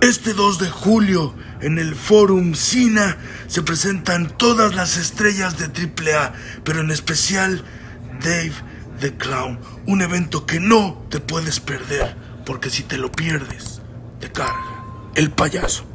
Este 2 de julio, en el Forum Cina, se presentan todas las estrellas de AAA, pero en especial Dave the Clown, un evento que no te puedes perder, porque si te lo pierdes, te carga el payaso.